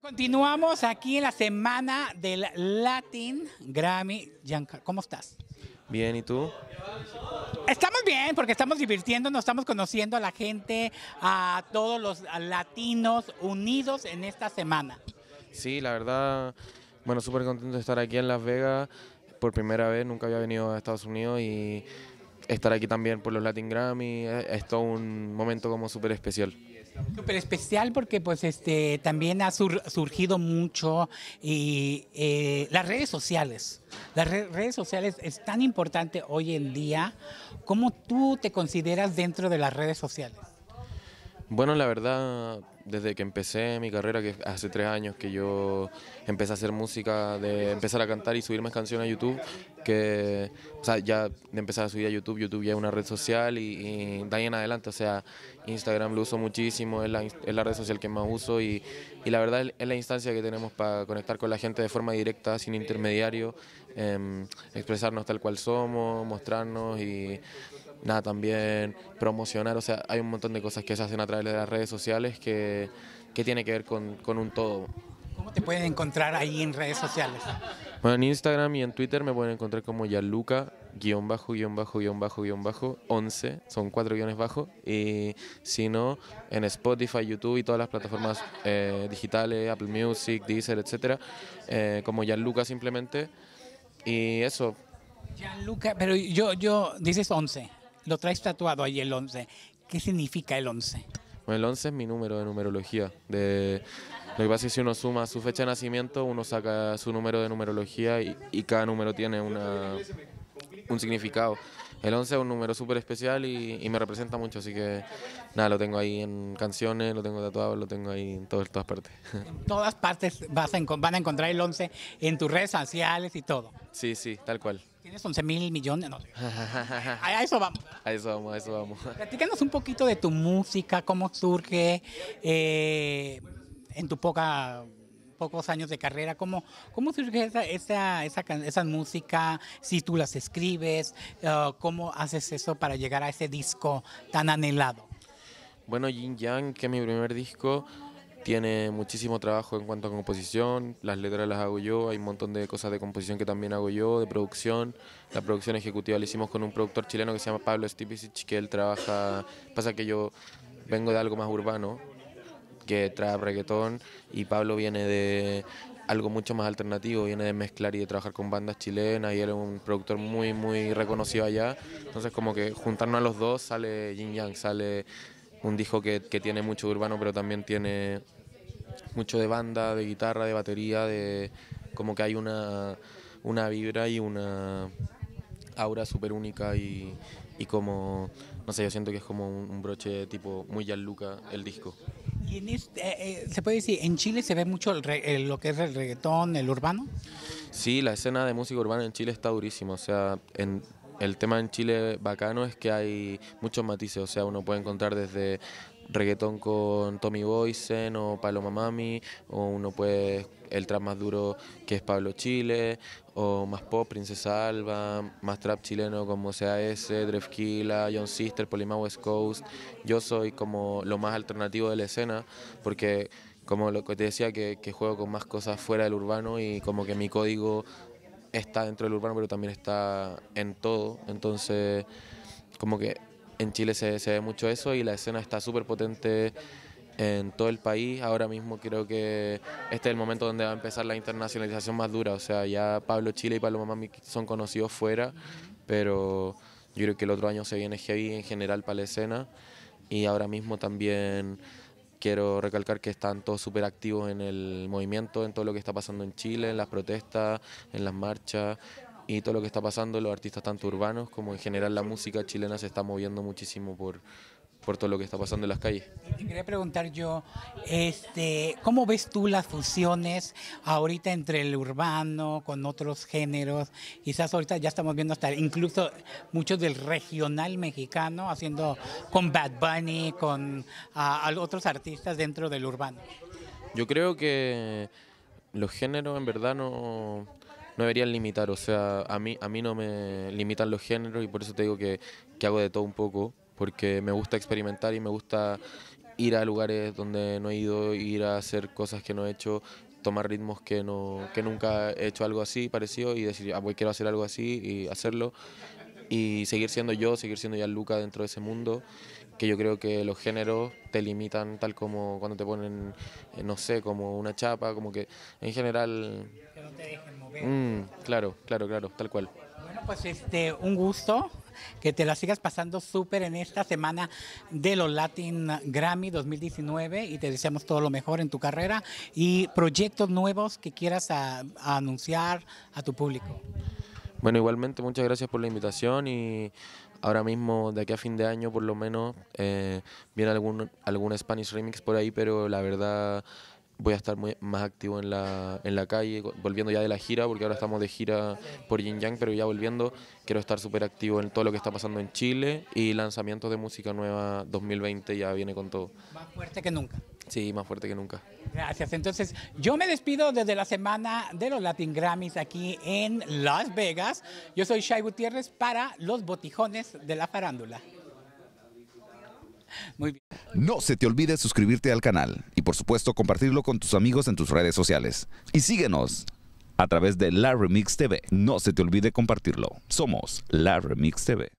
Continuamos aquí en la semana del Latin Grammy. Gianca, ¿cómo estás? Bien, ¿y tú? Estamos bien porque estamos divirtiéndonos, estamos conociendo a la gente, a todos los latinos unidos en esta semana. Sí, la verdad, bueno, súper contento de estar aquí en Las Vegas por primera vez, nunca había venido a Estados Unidos y estar aquí también por los Latin Grammy es, es todo un momento como súper especial. Súper especial porque pues este también ha sur- surgido mucho y eh, las redes sociales. Las re- redes sociales es tan importante hoy en día. ¿Cómo tú te consideras dentro de las redes sociales? Bueno, la verdad, desde que empecé mi carrera, que hace tres años que yo empecé a hacer música, de empezar a cantar y subir mis canciones a YouTube, que, o sea, ya de empezar a subir a YouTube, YouTube ya es una red social y, y de ahí en adelante, o sea, Instagram lo uso muchísimo, es la, es la red social que más uso y, y la verdad es la instancia que tenemos para conectar con la gente de forma directa, sin intermediario, em, expresarnos tal cual somos, mostrarnos y nada, también promocionar, o sea, hay un montón de cosas que se hacen a través de las redes sociales que, que tiene que ver con, con un todo. ¿Cómo te pueden encontrar ahí en redes sociales? Bueno, en Instagram y en Twitter me pueden encontrar como Yaluca, guion bajo, guion bajo, guion bajo, guion bajo, 11, son cuatro guiones bajo, y si no, en Spotify, YouTube y todas las plataformas eh, digitales, Apple Music, Deezer, etcétera, eh, como Yaluca simplemente, y eso, Gianluca, pero yo, yo, dices 11, lo traes tatuado ahí el 11. ¿Qué significa el 11? Bueno, el 11 es mi número de numerología. De, lo que pasa es que si uno suma su fecha de nacimiento, uno saca su número de numerología y, y cada número tiene una, un significado. El 11 es un número súper especial y, y me representa mucho, así que nada, lo tengo ahí en canciones, lo tengo tatuado, lo tengo ahí en todas, todas partes. En todas partes vas a van a encontrar el 11 en tus redes sociales y todo. Sí, sí, tal cual. Tienes 11 mil millones, no. A eso vamos. A eso vamos, a eso vamos. Platícanos un poquito de tu música, cómo surge eh, en tu pocos años de carrera, cómo, cómo surge esa música, si tú las escribes, eh, cómo haces eso para llegar a ese disco tan anhelado. Bueno, Yin Yang, que es mi primer disco, tiene muchísimo trabajo en cuanto a composición, las letras las hago yo, hay un montón de cosas de composición que también hago yo, de producción. La producción ejecutiva la hicimos con un productor chileno que se llama Pablo Stipicic, que él trabaja, pasa que yo vengo de algo más urbano, que trae reggaetón, y Pablo viene de algo mucho más alternativo, viene de mezclar y de trabajar con bandas chilenas, y él es un productor muy, muy reconocido allá. Entonces como que juntarnos a los dos sale Yin Yang, sale un disco que, que tiene mucho urbano, pero también tiene mucho de banda, de guitarra, de batería, de como que hay una, una vibra y una aura súper única y, y como, no sé, yo siento que es como un, un broche tipo muy Gianluca el disco. Este, eh, eh, se puede decir, en Chile se ve mucho el re- el- lo que es el reggaetón, el urbano. Sí, la escena de música urbana en Chile está durísima. O sea, en, el tema en Chile bacano es que hay muchos matices. O sea, uno puede encontrar desde reggaetón con Tommy Boysen o Paloma Mami, o uno puede el trap más duro que es Pablo Chile, o más pop, Princesa Alba, más trap chileno como CAS, Drefkila, John Sister, Polima West Coast. Yo soy como lo más alternativo de la escena, porque como lo que te decía, que, que juego con más cosas fuera del urbano y como que mi código está dentro del urbano, pero también está en todo. Entonces, como que en Chile se, se ve mucho eso y la escena está súper potente en todo el país. Ahora mismo creo que este es el momento donde va a empezar la internacionalización más dura. O sea, ya Pablo Chile y Paloma Mami son conocidos fuera, pero yo creo que el otro año se viene heavy en general para la escena. Y ahora mismo también quiero recalcar que están todos súper activos en el movimiento, en todo lo que está pasando en Chile, en las protestas, en las marchas y todo lo que está pasando, los artistas tanto urbanos como en general la música chilena se está moviendo muchísimo por, por todo lo que está pasando en las calles. Te quería preguntar yo, este, ¿cómo ves tú las fusiones ahorita entre el urbano con otros géneros? Quizás ahorita ya estamos viendo hasta incluso muchos del regional mexicano haciendo con Bad Bunny, con a otros artistas dentro del urbano. Yo creo que los géneros en verdad no, no deberían limitar, o sea, a mí, a mí no me limitan los géneros y por eso te digo que, que hago de todo un poco, porque me gusta experimentar y me gusta ir a lugares donde no he ido, ir a hacer cosas que no he hecho, tomar ritmos que, no, que nunca he hecho algo así parecido y decir, ah, pues quiero hacer algo así y hacerlo y seguir siendo yo, seguir siendo ya Luca dentro de ese mundo, que yo creo que los géneros te limitan tal como cuando te ponen, eh, no sé, como una chapa, como que en general... Que no te dejen mover. Mm, claro, claro, claro, tal cual. Bueno, pues este, un gusto que te la sigas pasando súper en esta semana de los Latin Grammy 2019 y te deseamos todo lo mejor en tu carrera y proyectos nuevos que quieras a- a anunciar a tu público. Bueno, igualmente muchas gracias por la invitación y ahora mismo de aquí a fin de año por lo menos eh, viene algún, algún Spanish Remix por ahí, pero la verdad voy a estar muy, más activo en la, en la calle, volviendo ya de la gira, porque ahora estamos de gira por Yin Yang, pero ya volviendo quiero estar súper activo en todo lo que está pasando en Chile y lanzamientos de música nueva 2020 ya viene con todo. Más fuerte que nunca. Sí, más fuerte que nunca. Gracias. Entonces, yo me despido desde la semana de los Latin Grammys aquí en Las Vegas. Yo soy Shai Gutiérrez para los botijones de la farándula. Muy bien. No se te olvide suscribirte al canal y por supuesto compartirlo con tus amigos en tus redes sociales. Y síguenos a través de La Remix TV. No se te olvide compartirlo. Somos La Remix TV.